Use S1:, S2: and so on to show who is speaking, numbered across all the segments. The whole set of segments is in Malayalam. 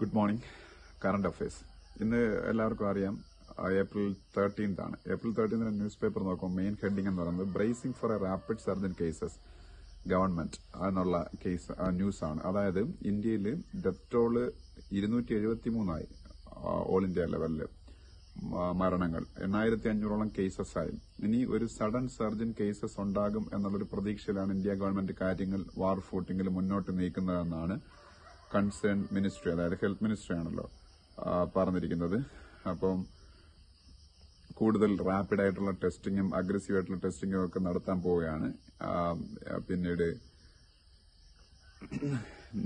S1: Good morning. Current affairs. ഇന്ന് എല്ലാവർക്കും അറിയാം ഏപ്രിൽ തേർട്ടീൻത് ആണ്. ഏപ്രിൽ തേർട്ടീൻതിന് ന്യൂസ് പേപ്പർ നോക്കുമ്പോൾ മെയിൻ ഹെഡിംഗ് എന്ന് പറയുന്നത് bracing for a rapid surge in cases government എന്നുള്ള കേസ് ന്യൂസ് ആണ് അതായത് ഇന്ത്യയിൽ ഡെത്ത് ഇരുന്നൂറ്റി എഴുപത്തി മൂന്നായി ഓൾ ഇന്ത്യ ലെവലിൽ മരണങ്ങൾ. എണ്ണായിരത്തി അഞ്ഞൂറോളം കേസസ് ആയി. ഇനി ഒരു സഡൻ സർജൻ കേസസ് ഉണ്ടാകും എന്നുള്ളൊരു പ്രതീക്ഷയിലാണ് ഇന്ത്യ ഗവൺമെന്റ് കാര്യങ്ങൾ വാർ ഫൂട്ടിംഗിൽ മുന്നോട്ട് നീക്കുന്നതെന്നാണ് കൺസേൺ മിനിസ്ട്രി അതായത് ഹെൽത്ത് മിനിസ്ട്രി ആണല്ലോ പറഞ്ഞിരിക്കുന്നത്. അപ്പം കൂടുതൽ റാപ്പിഡ് ആയിട്ടുള്ള ടെസ്റ്റിങ്ങും അഗ്രസീവ് ആയിട്ടുള്ള ടെസ്റ്റിങ്ങും ഒക്കെ നടത്താൻ പോവുകയാണ്. പിന്നീട്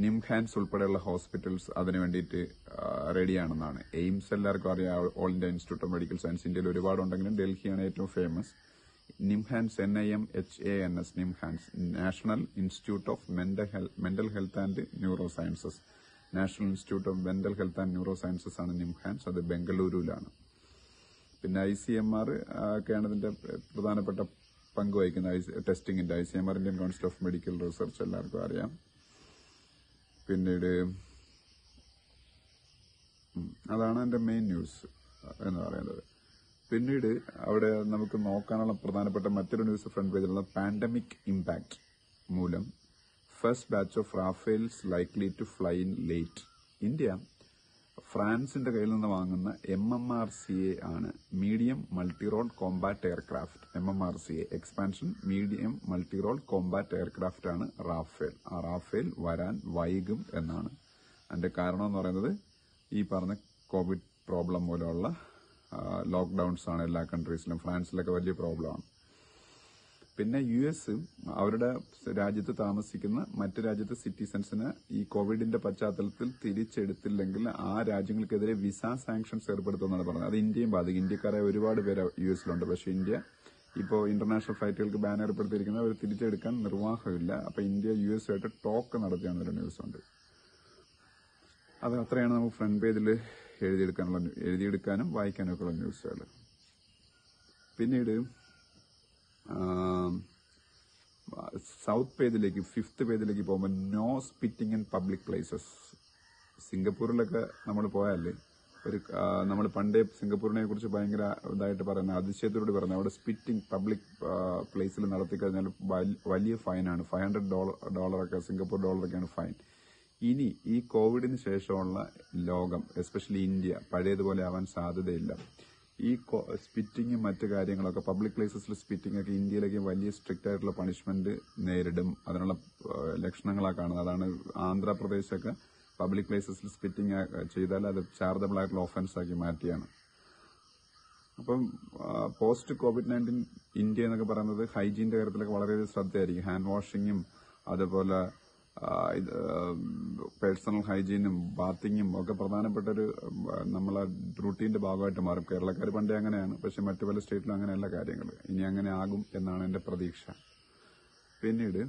S1: നിംഹാൻസ് ഉൾപ്പെടെയുള്ള ഹോസ്പിറ്റൽസ് അതിനു വേണ്ടിയിട്ട് റെഡിയാണെന്നാണ്. എയിംസ് എല്ലാവർക്കും അറിയാം all India institute of medical science ഇന്ത്യയിൽ ഒരുപാടുണ്ടെങ്കിലും ഡൽഹിയാണ് ഏറ്റവും famous. NIMHANS N I M H A N S NIMHANS national institute of mental health and neuro sciences national institute of mental health and neuro sciences ആണ് നിംഹാൻസ് അത് ബംഗളൂരുവിലാണ് പിന്നെ ഐ സി എം ആർ ഇതിന്റെ പ്രധാനപ്പെട്ട പങ്ക് വഹിക്കുന്ന ടെസ്റ്റിംഗിന്റെ I C M R Indian council of medical research എല്ലാവർക്കും അറിയാം. പിന്നീട് അതാണ് എന്റെ മെയിൻ ന്യൂസ് എന്ന് പറയുന്നത്. പിന്നീട് അവിടെ നമുക്ക് നോക്കാനുള്ള പ്രധാനപ്പെട്ട മറ്റൊരു ന്യൂസ് ഫ്രണ്ട് പേജിലുള്ള പാൻഡമിക് ഇമ്പാക്ട് മൂലം first batch of Rafales likely to fly in late India ഫ്രാൻസിന്റെ കയ്യിൽ നിന്ന് വാങ്ങുന്ന M M R C A ആണ് medium multirole combat aircraft M M R C A expansion medium multirole combat aircraft ആണ് റാഫേൽ ആ റാഫേൽ വരാൻ വൈകും എന്നാണ്. അതിന്റെ കാരണം എന്ന് പറയുന്നത് ഈ പറഞ്ഞ കോവിഡ് പ്രോബ്ലം മൂലമുള്ള ലോക്ക്ഡൌൺസ് ആണ് എല്ലാ കൺട്രീസിലും ഫ്രാൻസിലൊക്കെ വലിയ പ്രോബ്ലമാണ്. പിന്നെ യു എസ് അവരുടെ രാജ്യത്ത് താമസിക്കുന്ന മറ്റ് രാജ്യത്തെ സിറ്റിസൺസിന് ഈ കോവിഡിന്റെ പശ്ചാത്തലത്തിൽ തിരിച്ചെടുത്തില്ലെങ്കിൽ ആ രാജ്യങ്ങൾക്കെതിരെ വിസ സാങ്ഷൻസ് ഏർപ്പെടുത്തുമെന്നാണ് പറഞ്ഞത്. അത് ഇന്ത്യയും ബാധിക്കും. ഇന്ത്യക്കാരെ ഒരുപാട് പേര് യു എസിലുണ്ട്. പക്ഷേ ഇന്ത്യ ഇപ്പോൾ ഇന്റർനാഷണൽ ഫ്ലൈറ്റുകൾക്ക് ബാൻ ഏർപ്പെടുത്തിയിരിക്കുന്നത് അവർ തിരിച്ചെടുക്കാൻ നിർവാഹമില്ല. അപ്പോൾ ഇന്ത്യ യു എസ് ആയിട്ട് ടോക്ക് നടത്തിയാണ് ഒരു ന്യൂസ് ഉണ്ട് അത് അത്രയാണ് നമുക്ക് ഫ്രണ്ട് പേജിൽ എഴുതിയെടുക്കാനുള്ള എഴുതിയെടുക്കാനും വായിക്കാനും ഉള്ള ന്യൂസുകൾ. പിന്നീട് സൗത്ത് പേജിലേക്ക് ഫിഫ്ത് പേജിലേക്ക് പോകുമ്പോൾ no spitting in public places. സിംഗപ്പൂരിലൊക്കെ നമ്മൾ പോയാലേ ഒരു നമ്മൾ പണ്ടേ സിംഗപ്പൂരിനെ കുറിച്ച് ഭയങ്കര ഇതായിട്ട് പറയുന്ന അതിശയത്തോട് പറയുന്നത് അവിടെ സ്പിറ്റിംഗ് പബ്ലിക് പ്ലേസിൽ നടത്തി കഴിഞ്ഞാൽ വലിയ ഫൈനാണ്. ഫൈവ് ഹൺഡ്രഡ് ഡോളർ ഡോളറൊക്കെ സിംഗപ്പൂർ ഡോളറൊക്കെയാണ് ഫൈൻ. ഇനി ഈ കോവിഡിന് ശേഷമുള്ള ലോകം എസ്പെഷ്യലി ഇന്ത്യ പഴയതുപോലെ ആവാൻ സാധ്യതയില്ല. ഈ സ്പിറ്റിങ്ങും മറ്റു കാര്യങ്ങളൊക്കെ പബ്ലിക് പ്ലേസസിൽ സ്പിറ്റിംഗ് ഒക്കെ ഇന്ത്യയിലേക്ക് വലിയ സ്ട്രിക്റ്റ് ആയിട്ടുള്ള പണിഷ്മെന്റ് നേരിടും. അതിനുള്ള ലക്ഷണങ്ങളാണ് കാണുന്നത്. അതാണ് ആന്ധ്രാപ്രദേശൊക്കെ പബ്ലിക് പ്ലേസസിൽ സ്പിറ്റിംഗ് ചെയ്താൽ അത് ചാർജബിൾ ആയിട്ടുള്ള ഓഫൻസ് ആക്കി മാറ്റിയാണ്. അപ്പം പോസ്റ്റ് കോവിഡ് നയന്റീൻ ഇന്ത്യ എന്നൊക്കെ പറയുന്നത് ഹൈജീന്റെ കാര്യത്തിലൊക്കെ വളരെയധികം ശ്രദ്ധയായിരിക്കും. ഹാൻഡ് വാഷിങ്ങും അതുപോലെ പേഴ്സണൽ ഹൈജീനും ബാത്തിങ്ങും ഒക്കെ പ്രധാനപ്പെട്ട ഒരു നമ്മളെ റൂട്ടീന്റെ ഭാഗമായിട്ട് മാറും. കേരളക്കാർ പണ്ടേ അങ്ങനെയാണ്. പക്ഷെ മറ്റു പല സ്റ്റേറ്റിലും അങ്ങനെയല്ല കാര്യങ്ങൾ. ഇനി അങ്ങനെ ആകും എന്നാണ് എന്റെ പ്രതീക്ഷ. പിന്നീട്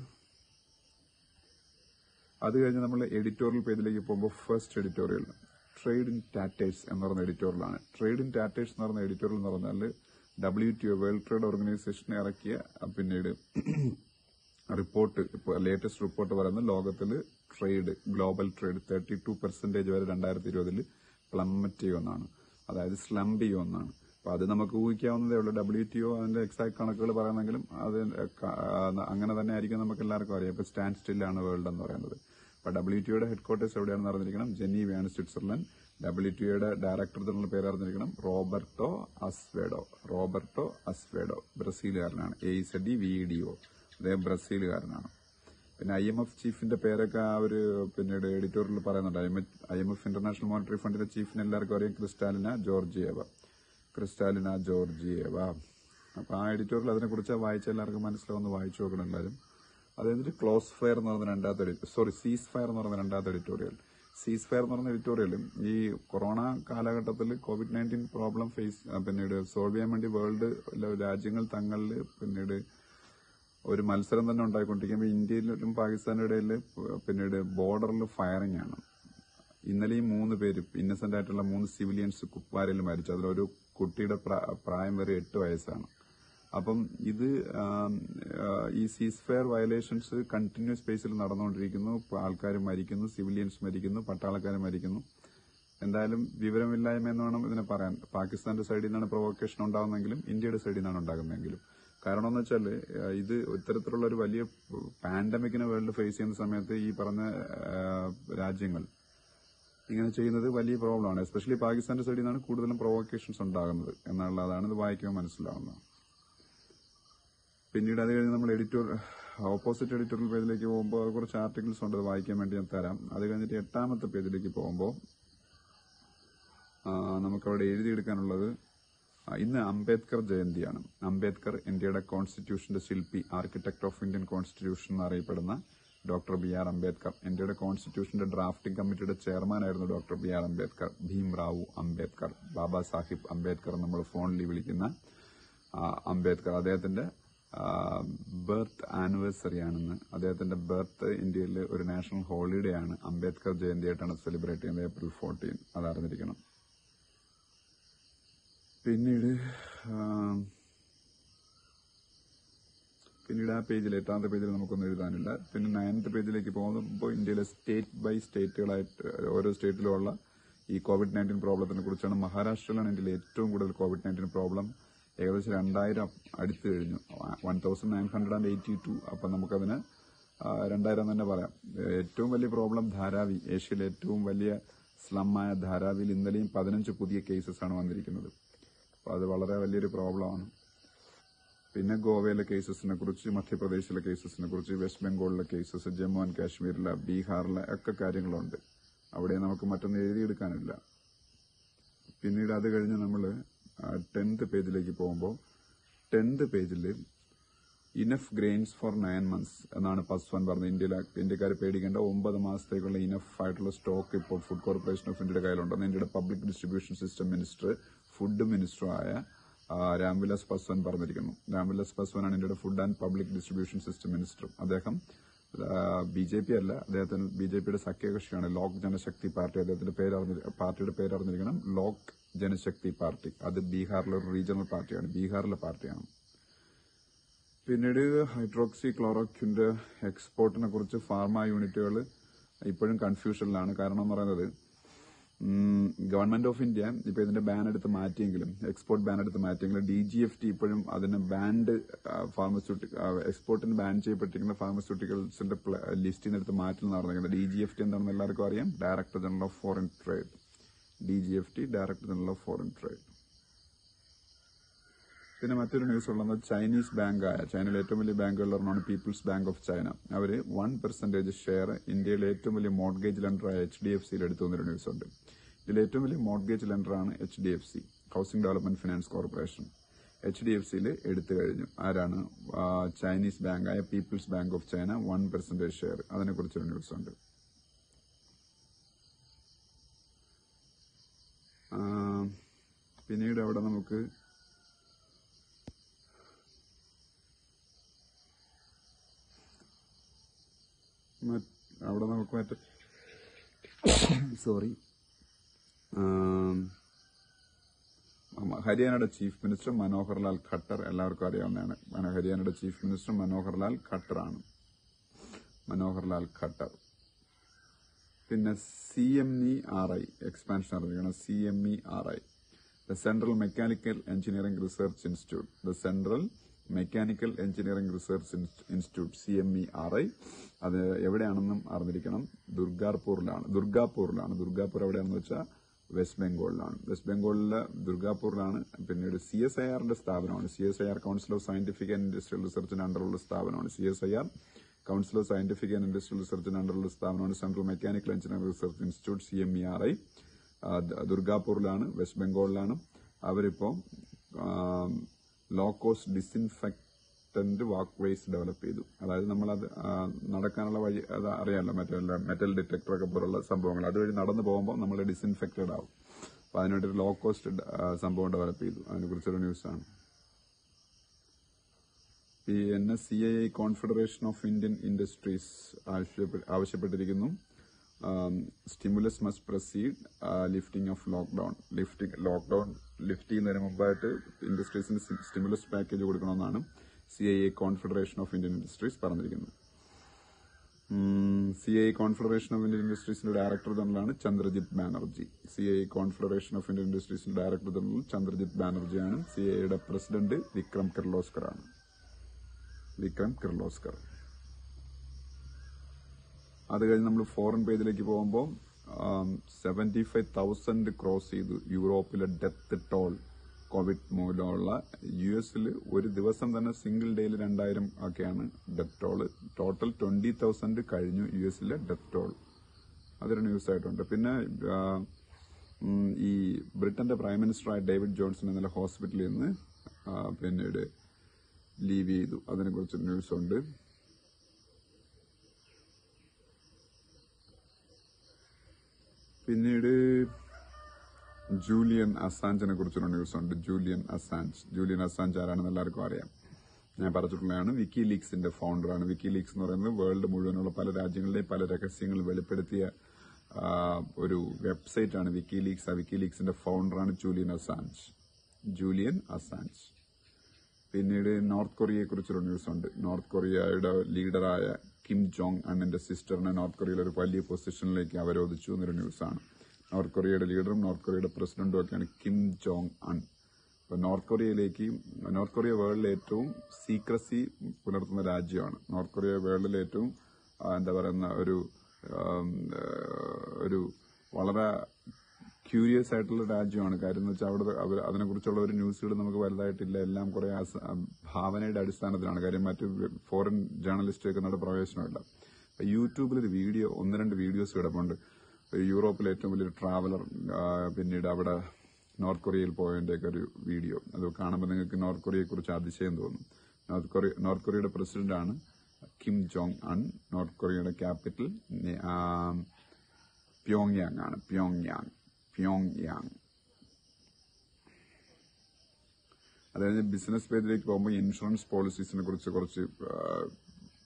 S1: അത് കഴിഞ്ഞ് നമ്മൾ എഡിറ്റോറിയൽ പേജിലേക്ക് പോകുമ്പോൾ first editorial trade in tatters എന്ന് പറയുന്ന എഡിറ്റോറിയലാണ് ട്രേഡ് ഇൻ ടാറ്റേഴ്സ് എന്ന് പറയുന്ന എഡിറ്റോറിയൽ എന്ന് പറഞ്ഞാൽ W T O world trade organization ഇറക്കിയ പിന്നീട് റിപ്പോർട്ട് ഇപ്പോൾ ലേറ്റസ്റ്റ് റിപ്പോർട്ട് പറയുന്നത് ലോകത്തിൽ trade global trade thirty two percentage വരെ രണ്ടായിരത്തി ഇരുപതിൽ പ്ലമ്മറ്റ് ചെയ്യുമെന്നാണ്. അതായത് സ്ലംബ് ചെയ്യുമെന്നാണ്. അപ്പോൾ അത് നമുക്ക് ഊഹിക്കാവുന്നതേ ഉള്ളൂ. ഡബ്ല്യു ടി ഒ അതിന്റെ എക്സാക്ട് കണക്കുകൾ പറയുന്നെങ്കിലും അത് അങ്ങനെ തന്നെ ആയിരിക്കും നമുക്ക് എല്ലാവർക്കും അറിയാം. ഇപ്പോൾ സ്റ്റാൻഡ് സ്റ്റില്ലാണ് വേൾഡ് എന്ന് പറയുന്നത്. അപ്പോൾ ഡബ്ല്യു ടി ഒയുടെ ഹെഡ് ക്വാർട്ടേഴ്സ് എവിടെയാണെന്ന് അറിഞ്ഞിരിക്കണം? ജനീവയാണ് സ്വിറ്റ്സർലൻഡ്. ഡബ്ല്യു ടി ഒയുടെ ഡയറക്ടർ എന്നുള്ള പേര് അറിഞ്ഞിരിക്കണം? Roberto Azevedo. Roberto Azevedo. ബ്രസീലുകാരനാണ്. A Z V D O അദ്ദേഹം ബ്രസീലുകാരനാണ്. പിന്നെ ഐ എം എഫ് ചീഫിന്റെ പേരൊക്കെ ഒരു പിന്നീട് എഡിറ്റോറിയൽ പറയുന്നുണ്ട്. I M F international monetary ഫണ്ടിന്റെ ചീഫിന് എല്ലാവർക്കും അറിയാം ക്രിസ്റ്റാലിന ജോർജിയേവ. ക്രിസ്റ്റാലിന ജോർജിയേവ. അപ്പൊ ആ എഡിറ്റോറിയൽ അതിനെക്കുറിച്ച് വായിച്ച എല്ലാവർക്കും മനസ്സിലാവുന്ന വായിച്ചു നോക്കണം എല്ലാവരും. അത് കഴിഞ്ഞിട്ട് ക്ലോസ് ഫയർ എന്ന് പറയുന്ന രണ്ടാമത്തെ സോറി സീസ് ഫയർ എന്ന് പറയുന്ന രണ്ടാമത്തെ എഡിറ്റോറിയൽ. സീസ് ഫയർ എന്ന് പറയുന്ന എഡിറ്റോറിയലും ഈ കൊറോണ കാലഘട്ടത്തിൽ കോവിഡ് നയന്റീൻ പ്രോബ്ലം ഫേസ് പിന്നീട് സോൾവ് ചെയ്യാൻ വേണ്ടി വേൾഡ് രാജ്യങ്ങൾ തങ്ങളിൽ പിന്നീട് ഒരു മത്സരം തന്നെ ഉണ്ടായിക്കൊണ്ടിരിക്കുമ്പോൾ ഇന്ത്യയിലും പാകിസ്ഥാനും ഇടയിൽ പിന്നീട് ബോർഡറിൽ ഫയറിംഗ് ആണ്. ഇന്നലെ ഈ മൂന്ന് പേര് ഇന്നസെന്റ് ആയിട്ടുള്ള മൂന്ന് സിവിലിയൻസ് കുപ്വാരയിൽ മരിച്ചു. അതിലൊരു കുട്ടിയുടെ പ്രാ- പ്രായം വരെ എട്ട് വയസ്സാണ്. അപ്പം ഇത് ഈ സീസ് ഫയർ വയലേഷൻസ് കണ്ടിന്യൂസ് ബേസിൽ നടന്നുകൊണ്ടിരിക്കുന്നു. ആൾക്കാർ മരിക്കുന്നു സിവിലിയൻസ് മരിക്കുന്നു പട്ടാളക്കാർ മരിക്കുന്നു. എന്തായാലും വിവരമില്ലായ്മ എന്ന് വേണം ഇതിനെ പറയാൻ. പാകിസ്ഥാന്റെ സൈഡിൽ നിന്നാണ് പ്രൊവോക്കേഷൻ ഉണ്ടാകുന്നെങ്കിലും ഇന്ത്യയുടെ സൈഡിൽ നിന്നാണ് ഉണ്ടാകുന്നതെങ്കിലും. കാരണം എന്ന് വെച്ചാൽ ഇത് ഇത്തരത്തിലുള്ള ഒരു വലിയ പാൻഡമിക്കിനെ വേൾഡ് ഫേസ് ചെയ്യുന്ന സമയത്ത് ഈ പറഞ്ഞ രാജ്യങ്ങൾ ഇങ്ങനെ ചെയ്യുന്നത് വലിയ പ്രോബ്ലമാണ്. എസ്പെഷ്യലി പാകിസ്ഥാന്റെ സൈഡിൽ നിന്നാണ് കൂടുതലും പ്രൊവോക്കേഷൻസ് ഉണ്ടാകുന്നത് എന്നുള്ളതാണ് ഇത് വായിക്കുമ്പോൾ മനസ്സിലാവുന്നത്. പിന്നീട് അത് കഴിഞ്ഞ് നമ്മൾ എഡിറ്റോർ ഓപ്പോസിറ്റ് എഡിറ്റോറിയൽ പേജിലേക്ക് പോകുമ്പോൾ കുറച്ച് ആർട്ടിക്കിൾസ് ഉണ്ട് അത് വായിക്കാൻ വേണ്ടി ഞാൻ തരാം. അത് കഴിഞ്ഞിട്ട് എട്ടാമത്തെ പേജിലേക്ക് പോകുമ്പോൾ നമുക്കവിടെ എഴുതിയെടുക്കാനുള്ളത് ഇന്ന് അംബേദ്കർ ജയന്തിയാണ്. അംബേദ്കർ ഇന്ത്യയുടെ കോൺസ്റ്റിറ്റ്യൂഷന്റെ ശില്പി ആർക്കിടെക്ട് ഓഫ് ഇന്ത്യൻ കോൺസ്റ്റിറ്റ്യൂഷൻ എന്നറിയപ്പെടുന്ന ഡോക്ടർ ബി ആർ അംബേദ്കർ. ഇന്ത്യയുടെ കോൺസ്റ്റിറ്റ്യൂഷന്റെ ഡ്രാഫ്റ്റിംഗ് കമ്മിറ്റിയുടെ ചെയർമാനായിരുന്നു doctor B R Ambedkar. Bhimrao Ambedkar. Baba Sahib Ambedkar നമ്മൾ ഫോണിൽ വിളിക്കുന്ന അംബേദ്കർ. അദ്ദേഹത്തിന്റെ ബർത്ത് ആനിവേഴ്സറി ആണെന്ന്. അദ്ദേഹത്തിന്റെ ബർത്ത് ഇന്ത്യയിൽ ഒരു നാഷണൽ ഹോളിഡേ ആണ്. അംബേദ്കർ ജയന്തിയായിട്ടാണ് സെലിബ്രേറ്റ് ചെയ്യുന്നത് ഏപ്രിൽ ഫോർട്ടീൻ അത് അറിഞ്ഞിരിക്കണം പിന്നീട് പിന്നീട് ആ പേജിൽ എട്ടാമത്തെ പേജിൽ നമുക്കൊന്നും എഴുതാനില്ല. പിന്നെ നയൻത്ത് പേജിലേക്ക് പോകുമ്പോൾ ഇന്ത്യയിലെ സ്റ്റേറ്റ് ബൈ സ്റ്റേറ്റുകളായിട്ട് ഓരോ സ്റ്റേറ്റിലുമുള്ള ഈ കോവിഡ് നയന്റീൻ പ്രോബ്ലത്തിനെ കുറിച്ചാണ് മഹാരാഷ്ട്രയിലാണ് ഇന്ത്യയിലെ ഏറ്റവും കൂടുതൽ കോവിഡ് നയന്റീൻ പ്രോബ്ലം. ഏകദേശം രണ്ടായിരം അടുത്ത് കഴിഞ്ഞു. One thousand nine hundred and eighty two. അപ്പം നമുക്കതിന് രണ്ടായിരം തന്നെ പറയാം. ഏറ്റവും വലിയ പ്രോബ്ലം ധാരാവി. ഏഷ്യയിലെ ഏറ്റവും വലിയ സ്ലമ്മായ ധാരാവിയിൽ ഇന്നലെയും പതിനഞ്ച് പുതിയ കേസസ് ആണ് വന്നിരിക്കുന്നത്. അപ്പോൾ അത് വളരെ വലിയൊരു പ്രോബ്ലമാണ് പിന്നെ ഗോവയിലെ കേസസിനെ കുറിച്ച് മധ്യപ്രദേശിലെ കേസസിനെ കുറിച്ച് വെസ്റ്റ് ബംഗാളിലെ കേസസ് ജമ്മു ആൻഡ് കാശ്മീരിലെ ബീഹാറിലെ ഒക്കെ കാര്യങ്ങളുണ്ട്. അവിടെ നമുക്ക് മറ്റൊന്നും എഴുതിയെടുക്കാനില്ല. പിന്നീട് അത് കഴിഞ്ഞ് നമ്മൾ ടെൻത്ത് പേജിലേക്ക് പോകുമ്പോൾ ടെൻത്ത് പേജിൽ enough grains for nine months എന്നാണ് പസ്വാൻ പറഞ്ഞത്. ഇന്ത്യയിലെ ഇന്ത്യക്കാർ പേടിക്കേണ്ട ഒമ്പത് മാസത്തേക്കുള്ള ഇനഫ് ആയിട്ടുള്ള സ്റ്റോക്ക് ഇപ്പോൾ ഫുഡ് കോർപ്പറേഷൻ ഓഫ് ഇന്ത്യയുടെ കയ്യിലുണ്ടെന്ന് ഇന്ത്യയുടെ public distribution system minister food മിനിസ്റ്ററായ Ramvilas Paswan പറഞ്ഞിരിക്കുന്നു. രാംവിലാസ് പസ്വാനാണ് ഇന്ത്യയുടെ food and public distribution system minister അദ്ദേഹം ബി ജെ പി അല്ല അദ്ദേഹത്തിന് ബി ജെ പിയുടെ സഖ്യകക്ഷിയാണ് ലോക് ജനശക്തി പാർട്ടി. അദ്ദേഹത്തിന്റെ പേര് പാർട്ടിയുടെ പേരറിഞ്ഞിരിക്കണം ലോക് ജനശക്തി പാർട്ടി. അത് ബീഹാറിലെ ഒരു റീജിയണൽ പാർട്ടിയാണ് ബീഹാറിലെ പാർട്ടിയാണ്. പിന്നീട് ഹൈഡ്രോക്സി ക്ലോറോക്വിന്റെ എക്സ്പോർട്ടിനെ കുറിച്ച് ഫാർമ യൂണിറ്റുകൾ ഇപ്പോഴും കൺഫ്യൂഷനിലാണ് കാരണം എന്ന് പറയുന്നത് ഗവൺമെന്റ് ഓഫ് ഇന്ത്യ ഇപ്പൊ ഇതിന്റെ ബാൻ എടുത്ത് മാറ്റിയെങ്കിലും എക്സ്പോർട്ട് ബാൻ എടുത്ത് മാറ്റിയെങ്കിലും ഡി ജി എഫ് ടി ഇപ്പോഴും അതിന് ബാൻഡ് ഫാർമസ്യൂട്ടിക് എക്സ്പോർട്ടിന് ബാൻ ചെയ്യപ്പെട്ടിരിക്കുന്ന ഫാർമസ്യൂട്ടിക്കൽസിന്റെ ലിസ്റ്റിൽ നിന്ന് എടുത്ത് മാറ്റുന്ന നടന്നിരിക്കുന്നത് ഡി ജി എഫ് ടി എന്താണെന്ന് എല്ലാവർക്കും അറിയാം. Director general of foreign trade D G F T director general of foreign trade പിന്നെ മറ്റൊരു ന്യൂസ് ഉള്ളത് ചൈനീസ് ബാങ്കായ ചൈനയിലെ ഏറ്റവും വലിയ ബാങ്കുകളിലൊരെണ്ണമാണ് പീപ്പിൾസ് ബാങ്ക് ഓഫ് ചൈന അവർ വൺ പെർസെന്റേജ് ഷെയർ ഇന്ത്യയിലെ ഏറ്റവും വലിയ മോർഗേജ് ലെൻഡറായ എച്ച് ഡി എഫ് സിയിൽ എടുത്തു വന്നൊരു ന്യൂസ് ഉണ്ട്. ഇതിൽ ഏറ്റവും വലിയ mortgage ലെൻഡറാണ് H D F C housing development finance corporation H D F സിയിൽ എടുത്തു കഴിഞ്ഞു. ആരാണ്? Chinese ബാങ്കായ people's bank of China one percentage share അതിനെക്കുറിച്ചൊരു news ഉണ്ട്. പിന്നീട് അവിടെ നമുക്ക് അവിടെ നമുക്ക് മറ്റേ സോറി ഹരിയാനയുടെ ചീഫ് മിനിസ്റ്റർ മനോഹർ ലാൽ ഖട്ടർ എല്ലാവർക്കും അറിയാവുന്നതാണ്. ഹരിയാനയുടെ ചീഫ് മിനിസ്റ്റർ മനോഹർ ലാൽ ഖട്ടറാണ്. മനോഹർ ലാൽ ഖട്ടർ. പിന്നെ C M E R I expansion അറിഞ്ഞിരിക്കണം C M E R I. The central mechanical engineering research institute the central mechanical engineering research institute C M E R I അത് എവിടെയാണെന്നും അറിഞ്ഞിരിക്കണം. ദുർഗാപൂരിലാണ്. ദുർഗാപൂരിലാണ്. ദുർഗാപൂർ എവിടെയാണെന്ന് വെച്ചാൽ വെസ്റ്റ് ബംഗാളിലാണ്. വെസ്റ്റ് ബംഗാളിലെ ദുർഗാപൂരിലാണ്. പിന്നീട് സി എസ് ഐ ആറിന്റെ സ്ഥാപനമാണ്. C S I R council of scientific and industrial റിസർച്ചിന് അണ്ടറുള്ള സ്ഥാപനമാണ്. C S I R council of scientific and industrial റിസർച്ചിന് അണ്ടറുള്ള സ്ഥാപനമാണ്. Central mechanical engineering research institute C M E R I ദുർഗാപൂരിലാണ്. West ബംഗാളിലാണ്. അവരിപ്പോ low cost disinfectant walkways develop ചെയ്തു. അതായത് നമ്മളത് നടക്കാനുള്ള വഴി അത് അറിയാമല്ലോ മറ്റേ മെറ്റൽ ഡിറ്റക്ടർ ഒക്കെ പോലുള്ള സംഭവങ്ങൾ. അതുവഴി നടന്നു പോകുമ്പോൾ നമ്മൾ ഡിസിൻഫെക്റ്റഡ് ആവും. അപ്പൊ അതിനുവേണ്ടി ലോ കോസ്റ്റ് സംഭവം ഡെവലപ്പ് ചെയ്തു. അതിനെക്കുറിച്ചൊരു ന്യൂസാണ് ഈ N S C I confederation of Indian industries ആവശ്യപ്പെട്ടിരിക്കുന്നു. Stimulus must proceed lifting of lockdown lifting lockdown lift ചെയ്യുന്നതിന് മുമ്പായിട്ട് ഇൻഡസ്ട്രീസിന് stimulus package കൊടുക്കണമെന്നാണ് C I A confederation of Indian industries പറഞ്ഞിരിക്കുന്നത്. C I confederation of Indian ഇൻഡസ്ട്രീസിന്റെ director ജനറലാണ് Chandrajit Banerjee. C I confederation of Indian ഇൻഡസ്ട്രീസിന്റെ director general Chandrajit ബാനർജിയാണ് സി ഐയുടെ പ്രസിഡന്റ് വിക്രം കിർലോസ്കർ ആണ്. വിക്രം കിർലോസ്കർ. അത് കഴിഞ്ഞ് നമ്മൾ ഫോറിൻ പേജിലേക്ക് പോകുമ്പോൾ സെവന്റി ഫൈവ് തൗസൻഡ് ക്രോസ് ചെയ്തു യൂറോപ്പിലെ ഡെത്ത് ടോൾ കോവിഡ് മൂലമുള്ള യു എസിൽ ഒരു ദിവസം തന്നെ സിംഗിൾ ഡേയിൽ രണ്ടായിരം ഒക്കെയാണ് death toll total twenty thousand കഴിഞ്ഞു യു എസിലെ ഡെത്ത് ടോൾ അതൊരു ന്യൂസ് ആയിട്ടുണ്ട് പിന്നെ ഈ ബ്രിട്ടന്റെ പ്രൈം മിനിസ്റ്ററായ ഡേവിഡ് ജോൺസൺ ഇന്നലെ ഹോസ്പിറ്റലിൽ നിന്ന് പിന്നീട് ലീവ് ചെയ്തു. അതിനെക്കുറിച്ച് ന്യൂസ് ഉണ്ട്. പിന്നീട് ജൂലിയൻ അസാഞ്ചിനെ കുറിച്ചുള്ള ന്യൂസ് ഉണ്ട് ജൂലിയൻ അസാഞ്ച്. ജൂലിയൻ അസാഞ്ച് ആരാണെന്ന് എല്ലാവർക്കും അറിയാം. ഞാൻ പറഞ്ഞിട്ടുള്ളതാണ് വിക്കി ലീക്സിന്റെ ഫൗണ്ടറാണ്. വിക്കി ലീക്സ് എന്ന് പറയുന്നത് വേൾഡ് മുഴുവനുള്ള പല രാജ്യങ്ങളുടെയും പല രഹസ്യങ്ങൾ വെളിപ്പെടുത്തിയ ഒരു വെബ്സൈറ്റ് ആണ് വിക്കി ലീക്സ് ആ വിക്കി ലീക്സിന്റെ ഫൗണ്ടറാണ് ജൂലിയൻ അസാഞ്ച്. Julian Assange. പിന്നീട് നോർത്ത് കൊറിയയെ കുറിച്ചുള്ള ന്യൂസ് ഉണ്ട് നോർത്ത് കൊറിയയുടെ ലീഡറായ കിം ജോങ് അണ്ണിന്റെ സിസ്റ്ററിനെ നോർത്ത് കൊറിയയിൽ ഒരു വലിയ പൊസിഷനിലേക്ക് അവരോധിച്ചു എന്നൊരു ന്യൂസാണ് നോർത്ത് കൊറിയയുടെ ലീഡറും നോർത്ത് കൊറിയയുടെ പ്രസിഡന്റും ഒക്കെയാണ് കിം ജോങ് അൺ അപ്പൊ നോർത്ത് കൊറിയയിലേക്ക് നോർത്ത് കൊറിയ വേൾഡിലെ ഏറ്റവും സീക്രസി പുലർത്തുന്ന രാജ്യമാണ്. നോർത്ത് കൊറിയ വേൾഡിലെ ഏറ്റവും എന്താ പറയുന്ന ഒരു ഒരു വളരെ ക്യൂരിയസ് ആയിട്ടുള്ള രാജ്യമാണ്. കാര്യം എന്ന് വെച്ചാൽ അവിടെ അവർ അതിനെക്കുറിച്ചുള്ള ഒരു ന്യൂസുകൾ നമുക്ക് വലുതായിട്ടില്ല. എല്ലാം കുറെ ഭാവനയുടെ അടിസ്ഥാനത്തിലാണ്. കാര്യം മറ്റ് ഫോറിൻ ജേർണലിസ്റ്റുകൾക്ക് പ്രവേശനമില്ല. യൂട്യൂബിൽ ഒരു വീഡിയോ ഒന്ന് രണ്ട് വീഡിയോസ് കിടപ്പുണ്ട്. യൂറോപ്പിലെ ഏറ്റവും വലിയൊരു ട്രാവലർ പിന്നീട് അവിടെ നോർത്ത് കൊറിയയിൽ പോയതിന്റെയൊക്കെ ഒരു വീഡിയോ. അത് കാണുമ്പോൾ നിങ്ങൾക്ക് നോർത്ത് കൊറിയയെ കുറിച്ച് അതിശയം തോന്നും. നോർത്ത് കൊറിയ നോർത്ത് കൊറിയയുടെ പ്രസിഡന്റാണ് കിം ജോങ് അൺ. നോർത്ത് കൊറിയയുടെ ക്യാപിറ്റൽ പ്യോങ്യാങ് ആണ്. പ്യോങ്യാങ്. പ്യോങ്യാങ് അതായത് ബിസിനസ് പേജിലേക്ക് പോകുമ്പോൾ ഇൻഷുറൻസ് പോളിസീസിനെ കുറിച്ച് കുറച്ച്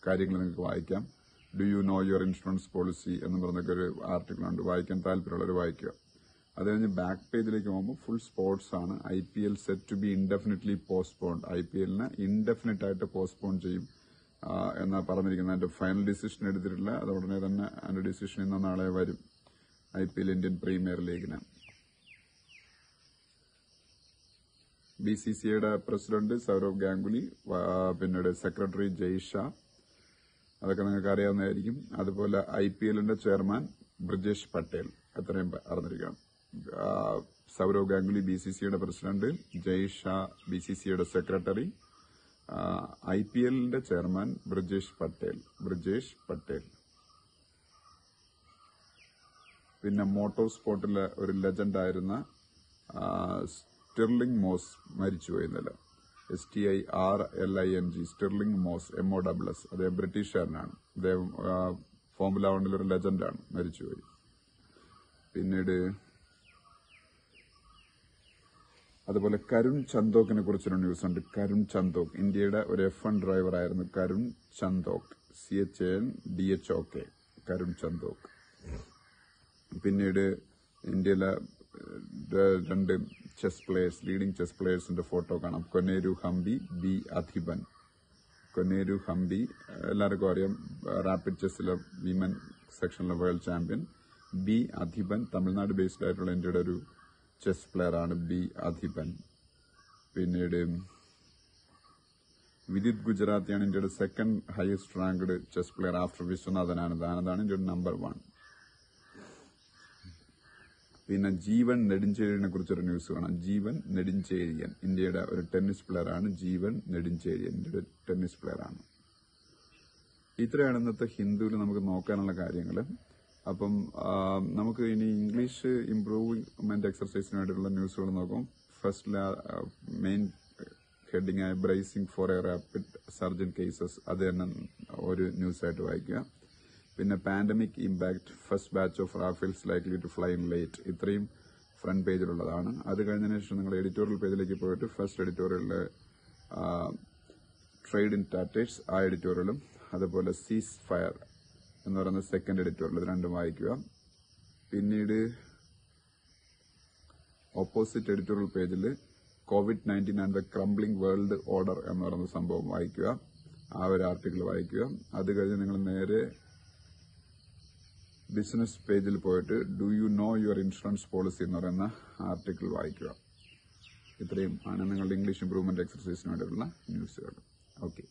S1: കാര്യങ്ങൾ നിങ്ങൾക്ക് വായിക്കാം. Do you know your insurance policy എന്ന് പറഞ്ഞൊക്കെ ഒരു ആർട്ടിക്കിൾ ഉണ്ട്. വായിക്കാൻ താല്പര്യമുള്ളവർ വായിക്കുക. അത് കഴിഞ്ഞ് ബാക്ക് പേജിലേക്ക് പോകുമ്പോൾ ഫുൾ സ്പോർട്സ് ആണ്. I P L set to be indefinitely postponed I P എല്ലിന് ഇൻഡെഫിനറ്റ് ആയിട്ട് പോസ്റ്റ്പോൺ ചെയ്യും. എന്നാണ് എന്നാ പറഞ്ഞിരിക്കുന്നത്. അതിന്റെ ഫൈനൽ ഡിസിഷൻ എടുത്തിട്ടില്ല. അത് ഉടനെ തന്നെ അതിന്റെ ഡിസിഷൻ ഇന്ന് നാളെ വരും. I P L Indian premier ലീഗിന്. ബി സി സിയുടെ പ്രസിഡന്റ് സൌരവ് ഗാംഗുലി പിന്നീട് സെക്രട്ടറി ജയ്ഷാ. അതൊക്കെ നിങ്ങൾക്ക് അറിയാവുന്നതായിരിക്കും. അതുപോലെ ഐ പി എല്ലിന്റെ ചെയർമാൻ ബ്രിജേഷ് പട്ടേൽ. എത്രയും പ- അറിഞ്ഞിരിക്കണം. സൌരവ് ഗാംഗുലി ബി സി സിയുടെ പ്രസിഡന്റ് ജയ്ഷാ ബി സി സിയുടെ സെക്രട്ടറി ഐ പി എല്ലിന്റെ ചെയർമാൻ ബ്രിജേഷ് പട്ടേൽ. ബ്രിജേഷ് പട്ടേൽ. പിന്നെ മോട്ടോർ സ്പോർട്ടിലെ ഒരു ലെജൻഡ് ആയിരുന്ന സ്റ്റിർലിംഗ് മോസ് മരിച്ചുപോയി ഇന്നലെ. S T I R L I N G Stirling Moss M O W S അദ്ദേഹം ബ്രിട്ടീഷുകാരനാണ്. അദ്ദേഹം ഫോമുല വണ്ണിൽ ഒരു ലെജൻഡാണ്. മരിച്ചുപോയി പിന്നീട് അതുപോലെ കരുൺ ചന്തോക്കിനെ കുറിച്ചൊരു ന്യൂസ് ഉണ്ട് കരുൺ ചന്തോക്ക് ഇന്ത്യയുടെ ഒരു എഫ് വൺ ഡ്രൈവർ ആയിരുന്നു Karun Chandhok. C H N D H O K Karun Chandhok. പിന്നീട് ഇന്ത്യയിലെ രണ്ട് ചെസ് പ്ലേയേഴ്സ് ലീഡിംഗ് ചെസ് പ്ലേയേഴ്സിന്റെ ഫോട്ടോ കാണാം. കൊനേരു ഹംബി ബി അധിപൻ. കൊനേരു ഹംബി എല്ലാവർക്കും അറിയാം റാപ്പിഡ് ചെസ്സിലെ women സെക്ഷനിലെ world champion. B Adhiban Tamil Nadu based ആയിട്ടുള്ള ഇന്ത്യയുടെ ഒരു ചെസ് പ്ലെയർ ആണ് ബി അധിപൻ. പിന്നീട് വിദിത് ഗുജറാത്തിയാണ് ഇന്ത്യയുടെ second highest ranked chess player after Viswanathan Anand ആനന്ദാണ് ഇന്ത്യയുടെ നമ്പർ വൺ പിന്നെ ജീവൻ നെടുഞ്ചേരിയനെ കുറിച്ചൊരു ന്യൂസ് കാണാം. ജീവൻ നെടുഞ്ചേരിയൻ. ഇന്ത്യയുടെ ഒരു ടെന്നീസ് പ്ലെയർ ആണ്. ജീവൻ നെടുഞ്ചേരിയൻ. ഇന്ത്യയുടെ ടെന്നീസ് പ്ലെയർ ആണ്. ഇത്രയാണ് ഇന്നത്തെ ഹിന്ദുവിൽ നമുക്ക് നോക്കാനുള്ള കാര്യങ്ങൾ അപ്പം നമുക്ക് ഇനി ഇംഗ്ലീഷ് ഇംപ്രൂവ്മെന്റ് എക്സർസൈസിന് വേണ്ടിയിട്ടുള്ള ന്യൂസുകൾ നോക്കും ഫസ്റ്റ് മെയിൻ ഹെഡിങ് ആയ bracing for a rapid surge in cases അത് തന്നെ ഒരു ന്യൂസായിട്ട് വായിക്കുക. പിന്നെ pandemic impact first batch of Rafales likely to fly in late ഇത്രയും ഫ്രണ്ട് പേജിലുള്ളതാണ് അത് കഴിഞ്ഞതിന് ശേഷം നിങ്ങൾ എഡിറ്റോറിയൽ പേജിലേക്ക് പോയിട്ട് ഫസ്റ്റ് എഡിറ്റോറിയലിലെ ട്രേഡ് ഇൻ ടാറ്റേഴ്സ് ആ എഡിറ്റോറിയലും അതുപോലെ സീസ് ഫയർ എന്ന് പറയുന്ന സെക്കൻഡ് എഡിറ്റോറിയൽ ഇത് രണ്ടും വായിക്കുക. പിന്നീട് ഓപ്പോസിറ്റ് എഡിറ്റോറിയൽ പേജിൽ COVID nineteen and the crumbling world order എന്ന് പറയുന്ന സംഭവം വായിക്കുക. ആ ഒരു ആർട്ടിക്കിൾ വായിക്കുക. അത് കഴിഞ്ഞ് നിങ്ങൾ നേരെ ബിസിനസ് പേജിൽ പോയിട്ട് do you know your insurance policy എന്ന് പറയുന്ന ആർട്ടിക്കിൾ വായിക്കുക. ഇത്രയും ആണ് നിങ്ങളുടെ ഇംഗ്ലീഷ് ഇംപ്രൂവ്മെന്റ് എക്സർസൈസിന് വേണ്ടിയിട്ടുള്ള ന്യൂസുകൾ. ഓക്കെ